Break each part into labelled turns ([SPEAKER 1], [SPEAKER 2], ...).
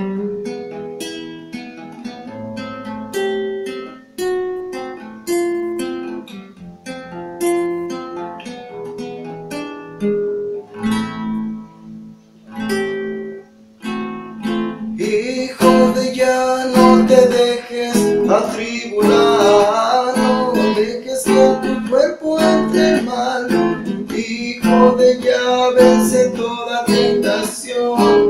[SPEAKER 1] Hijo de ya, no te dejes atribular, no dejes que tu cuerpo entre mal. Hijo de ya, vence toda tentación.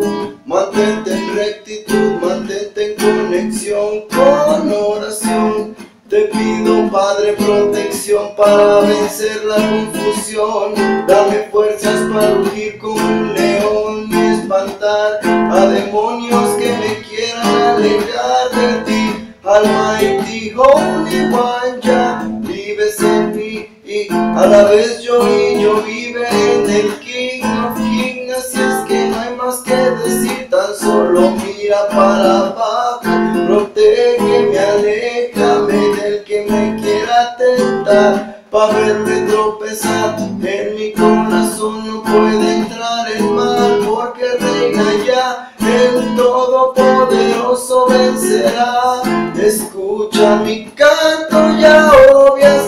[SPEAKER 1] Te pido, Padre, protección para vencer la confusión. Dame fuerzas para rugir como un león y espantar a demonios que me quieran alejar de ti. Almighty Holy One, ya vives en mí y a la vez yo y yo vive en el King of Kings. Así es que no hay más que decir, tan solo mira para quiera tentar. Pa' verme tropezar, en mi corazón no puede entrar el mal, porque reina ya, el Todopoderoso vencerá. Escucha mi canto, ya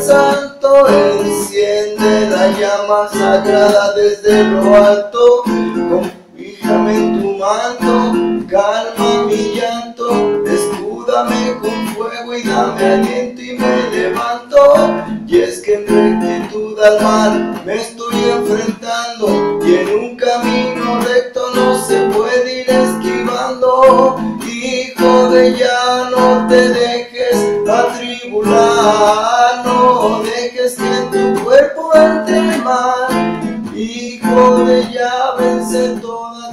[SPEAKER 1] santo, enciende la llama sagrada desde lo alto. Confíjame en tu manto, calma mi llanto, escúdame con fuego y dame aliento y me levanto. Al mar me estoy enfrentando y en un camino recto no se puede ir esquivando. Hijo de ya no te dejes atribular, no dejes que tu cuerpo entre mal. Hijo de ya vence toda